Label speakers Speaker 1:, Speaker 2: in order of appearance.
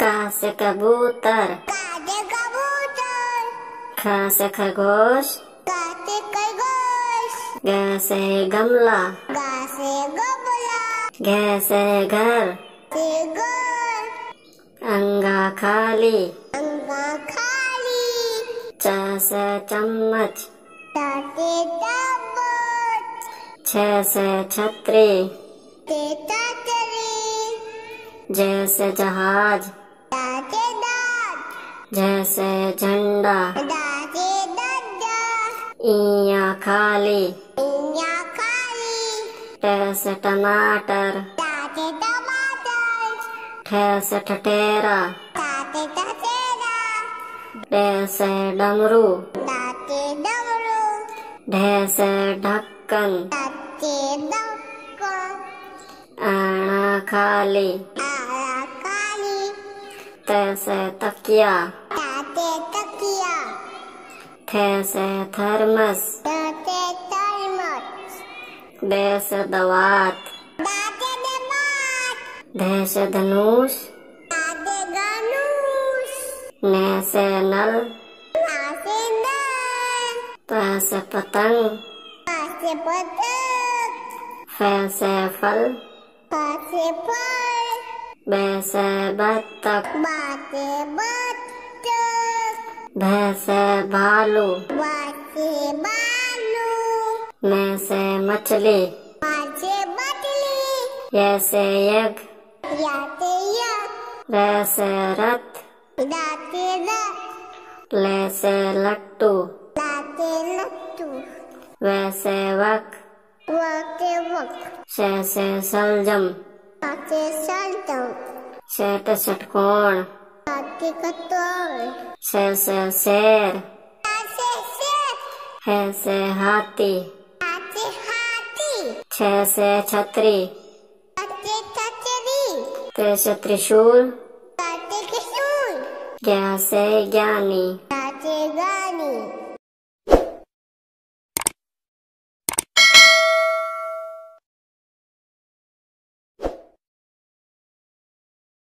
Speaker 1: का से कबूतर
Speaker 2: कबूतर
Speaker 1: ख से खरगोश ग से गमला
Speaker 2: गा से गबला
Speaker 1: घ से घर
Speaker 2: से घर
Speaker 1: अंगा खाली
Speaker 2: अंगा खाली
Speaker 1: च से चम्मच छ से छतरी
Speaker 2: ते
Speaker 1: ज से जहाज़।
Speaker 2: ताते दात।
Speaker 1: झ से झंडा इया खाली।
Speaker 2: इन्या खाली।
Speaker 1: ट टमाटर।
Speaker 2: ताते टमाटर।
Speaker 1: ठ से ठठेरा।
Speaker 2: ताते ततेरा
Speaker 1: ड से डमरू।
Speaker 2: डमरू
Speaker 1: ढक्कन। आना खाली। त से तकिया।
Speaker 2: ताते तकिया।
Speaker 1: थ से थर्मस।
Speaker 2: ताते तरमत
Speaker 1: ड से दवात।
Speaker 2: ताते दबात
Speaker 1: ध से धनुष।
Speaker 2: ताते गनुष
Speaker 1: न से नल।
Speaker 2: ताते नल।
Speaker 1: प से पतंग।
Speaker 2: ताते पतक
Speaker 1: फ से फल।
Speaker 2: ताते फल।
Speaker 1: ब से बत्तख
Speaker 2: बाते बत्तक
Speaker 1: भ से भालू
Speaker 2: बाते बालू
Speaker 1: म से मछली।
Speaker 2: बाते बटली
Speaker 1: य यज्ञ।
Speaker 2: याते यक
Speaker 1: र से रथ।
Speaker 2: दाते रथ
Speaker 1: ल से लट्टू।
Speaker 2: दाते लट्टू
Speaker 1: व से वक
Speaker 2: वक।
Speaker 1: श से सलजम
Speaker 2: सल्तम
Speaker 1: षट षटकोण श से शेर ह से हाथी। छ से छतरी। त्र से त्रिशूल। ज्ञ से ज्ञानी।